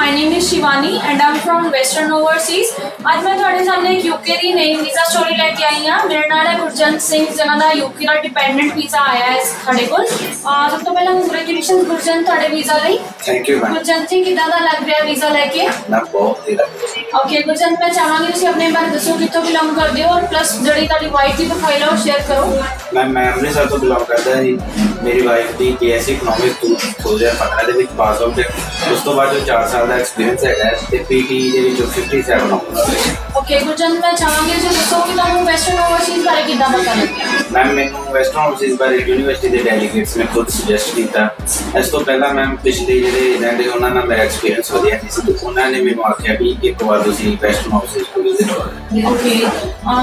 my name is Shivani and I'm from Western Overseas ਅੱਜ ਮੈਂ ਤੁਹਾਡੇ ਸਾਹਮਣੇ ਇੱਕ ਯੂਕੇ ਦੀ ਨਈ ਵੀਜ਼ਾ ਸਟੋਰੀ ਲੈ ਕੇ ਆਈ ਹਾਂ ਮੇਰੇ ਨਾਲ ਹੈ ਗੁਰਜੰਤ ਸਿੰਘ ਜਿਨ੍ਹਾਂ ਦਾ ਯੂਕੇ ਦਾ ਡਿਪੈਂਡੈਂਟ ਵੀਜ਼ਾ ਆਇਆ ਹੈ ਸਾਡੇ ਕੋਲ ਅਹ ਸਭ ਤੋਂ ਪਹਿਲਾਂ ਕੰਗ੍ਰੈਚੁਲੇਸ਼ਨ ਗੁਰਜੰਤ ਤੁਹਾਡੇ ਵੀਜ਼ਾ ਲਈ ਥੈਂਕ ਯੂ ਮੈਮ ਗੁਰਜੰਤ ਜੀ ਕਿੱਦਾਂ ਦਾ ਲੱਗ ਰਿਹਾ ਵੀਜ਼ਾ ਲੈ ਕੇ ਮੈਂ ਬਹੁਤ ਹੀ ਲੱਗਾ ਓਕੇ ਗੁਰਜੰਤ ਮੈਂ ਚਾਹਾਂਗੀ ਤੁਸੀਂ ਆਪਣੇ ਬਾਰੇ ਦੱਸੋ ਕਿੱਥੋਂ ਬਿਲੋਂਗ ਕਰਦੇ ਹੋ ਔਰ ਪਲੱਸ ਜਿਹੜੀ ਤੁਹਾਡੀ ਵਾਈਫ ਦੀ ਪ੍ਰੋਫਾਈਲ ਹੈ ਉਹ ਸ਼ੇਅਰ ਕਰੋ ਮੈਂ ਮੈਮਰੀ ਸਾਹ ਤੋਂ ਬਿਲੋਂਗ ਕਰਦਾ ਸੀ ਮੇਰੀ ਵਾਈਫ ਦੀ ਬੀਐਸਸੀ ਇਕਨੋਮਿਕਸ 2015 ਦੇ ਵਿੱਚ ਪਾਸ ਆਊਟ ਹੈ ਉਸ ਤੋਂ ਬਾਅਦ ਜੋ 4 ਸਾਲ ਦਾ ਐਕਸਪੀਰੀਅੰਸ ਹੈਗਾ ਤੇ ਪੀਟੀ ਦੇ ਵਿੱਚ 57 ਆਉਂਦਾ ਹੈ ਓਕੇ ਗੁਰਜਨ ਮੈਂ ਚਾਹਾਂਗੀ ਤੁਸੀਂ ਦੱਸੋ ਕਿ ਤੁਹਾਨੂੰ ਵੈਸਟਰਨ ਓਵਰਸੀਜ਼ ਬਾਰੇ ਕਿੱਦਾਂ ਪਤਾ ਲੱਗਿਆ ਮੈਮ ਮੈਨੂੰ ਵੈਸਟਰਨ ਓਵਰਸੀਜ਼ ਬਾਰੇ ਯੂਨੀਵਰਸਿਟੀ ਦੇ ਡੈਲੀਗੇਟਸ ਨੇ ਖੁਦ ਸੁਜੈਸਟ ਕੀਤਾ ਇਸ ਤੋਂ ਪਹਿਲਾਂ ਮੈਮ ਪਿਛਲੇ ਜਿਹੜੇ ਏਜੰਟ ਉਹਨਾਂ ਨਾਲ ਮੇਰਾ ਐਕਸਪੀਰੀਅੰਸ ਵਧੀਆ ਸੀ ਤੇ ਉਹਨਾਂ ਨੇ ਮੈਨੂੰ ਆਖਿਆ ਵੀ ਇੱਕ ਵਾਰ ਤੁਸੀਂ ਵੈਸਟਰਨ ਓਵਰਸੀਜ਼ ਕੋਲ ਵਿਜ਼ਿਟ ਕਰੋ ਓਕੇ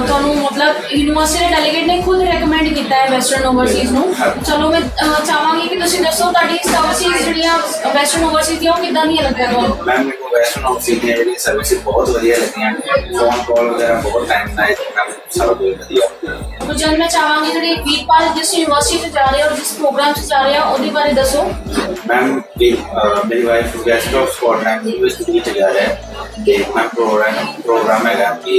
ਤੁਹਾਨੂੰ ਮਤਲਬ ਯੂਨੀਵਰਸਿਟੀ ਦੇ ਡੈਲੀਗੇਟ ਨੇ ਖੁਦ ਰეკਮੈਂਡ ਕੀਤਾ ਹੈ ਵੈਸਟਰਨ ਓਵਰਸੀਜ਼ ਨੂੰ ਚਲੋ ਮੈਂ ਅਹ, ਚਾਹਾਂਗੀ ਕਿ ਤੁਸੀਂ ਦੱਸੋ ਤੁਹਾਡੀ ਸਰਵਿਸਿਜ਼ ਜਿਹੜੀਆਂ ਵੈਸਟਰਨ ਓਵਰਸੀਜ਼ ਦੀਆਂ ਉਹ ਕਿੱਦਾਂ ਦੀਆਂ ਲੱਗੀਆਂ ਤੁਹਾਨੂੰ ਮੈਮ ਮੈਨੂੰ ਵੈਸਟਰਨ ਆਫਿਸ ਦੀਆਂ ਜਿਹੜੀਆਂ ਸਰਵਿਸਿਜ਼ ਬਹੁਤ ਵਧੀਆ ਲੱਗੀਆਂ ਫੋਨ ਕਾਲ ਵਗੈਰਾ ਬਹੁਤ ਟਾਈਮ ਨਾਲ ਮੈਮ ਸਾਰਾ ਕੁਝ ਵਧੀਆ तो जब मैं चाहांगी थोड़ी वीरपाल जिस यूनिवर्सिटी से जा रहे हैं और जिस प्रोग्राम से जा रहे हैं ਉਹਦੇ ਬਾਰੇ ਦੱਸੋ ਮੈਮ ਵੀ ਅਹ, ਮੇਰੀ wife West of Scotland university ਵਿੱਚ ਜਾ ਰਿਹਾ ਹੈ ਤੇ ਮੈਂ ਪ੍ਰੋਗਰਾਮ ਪ੍ਰੋਗਰਾਮ ਹੈਗਾ ਕਿ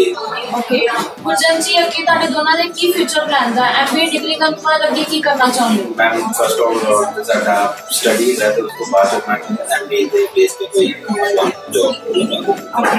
ਓਕੇ ਗੁਰਜਨ ਜੀ ਅੱਗੇ ਤੁਹਾਡੇ ਦੋਨਾਂ ਦੇ ਕੀ ਫਿਊਚਰ ਪਲਾਨਸ ਆ ਐਮਬੀਏ ਡਿਗਰੀ ਦਾ ਤੁਹਾਨੂੰ ਅੱਗੇ ਕੀ ਕਰਨਾ ਚਾਹੁੰਦੇ ਹੋ ਮੈਮ ਫਸਟ ਆਫ ਆਲ ਸਾਡਾ ਸਟੱਡੀਜ਼ ਹੈ ਤੇ ਉਸ ਤੋਂ ਬਾਅਦ ਮੈਂ ਐਮਬੀਏ ਦੇ ਬੇਸ ਤੇ ਕੋਈ ਜੋਬ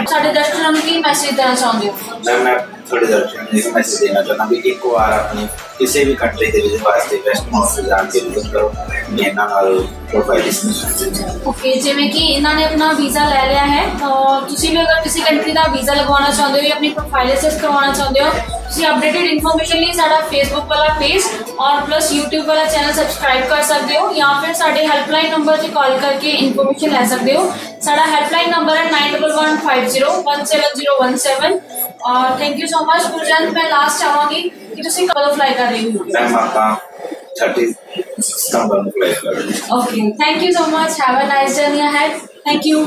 ਸਾਡੇ ਦਰਸ਼ਕਾਂ ਨੂੰ ਕੀ ਮੈਸੇਜ ਦੇਣਾ ਚਾਹੁੰਦੇ ਹੋ ਮੈਮ ਮੈਂ ਥੋੜੇ ਦਰਸ਼ਕਾਂ ਨੂੰ ਇੱਕ ਮੈਸੇਜ ਦੇਣਾ ਚਾਹੁੰਦਾ ਵੀ ਇੱਕ ਵਾਰ ਆਪਣੀ ਕਿਸੇ ਵੀ ਕੰਟਰੀ ਦੇ ਵਿੱਚ ਵਾਸਤੇ ਵੈਸਟ ਮਾਸਟਰ ਜਾਣ ਕੇ ਵਿਜ਼ਿਟ ਕਰੋ ਇਹਨਾਂ ਨਾਲ ਪ੍ਰੋਫਾਈਲ ਡਿਸਕਸ਼ਨ ਓਕੇ ਜਿਵੇਂ ਕਿ ਇਹਨਾਂ ਨੇ ਆਪਣਾ ਵੀਜ਼ਾ ਲੈ ਲਿਆ ਹੈ ਤਾਂ ਤੁਸੀਂ ਵੀ ਅਗਰ ਕਿਸੇ ਕੰਟਰੀ ਦਾ ਵੀਜ਼ਾ ਲਗਵਾਉਣਾ ਚਾਹੁੰਦੇ ਹੋ ਜਾਂ ਆਪਣੀ ਪ੍ਰੋਫਾਈਲ ਅਸੈਸ ਕਰਵਾਉਣਾ ਚਾਹੁੰਦੇ ਹੋ ਤੁਸੀਂ ਅਪਡੇਟਡ ਇਨਫੋਰਮੇਸ਼ਨ ਲਈ ਸਾਡਾ ਫੇਸਬੁੱਕ ਵਾਲਾ ਪੇਜ ਔਰ ਪਲੱਸ YouTube ਵਾਲਾ ਚੈਨਲ ਸਬਸਕ੍ਰਾਈਬ ਕਰ ਸਕਦੇ ਹੋ ਜਾਂ ਫਿਰ ਸਾਡੇ ਹੈਲਪਲਾਈਨ ਨੰਬਰ ਤੇ ਕਾਲ ਕਰਕੇ ਇਨਫੋਰਮੇਸ਼ਨ ਲੈ ਸਕਦੇ ਹੋ ਸਾਡਾ ਹੈਲਪਲਾਈਨ ਨੰਬਰ ਹੈ 9115017017 ਔਰ thank you so much Gurjan ਮੈਂ ਲਾਸਟ ਚਾਹਾਂਗੀ ਕਿ ਤੁਸੀਂ ਕਦੋਂ ਫਲਾਈ ਕਰ ਰਹੇ ਹੋ ਮੈਂ ਮਾਤਾ 30 ਸਤੰਬਰ ਨੂੰ ਫਲਾਈ ਕਰ ਰਹੀ ਹਾਂ okay thank you so much have a nice journey ahead thank you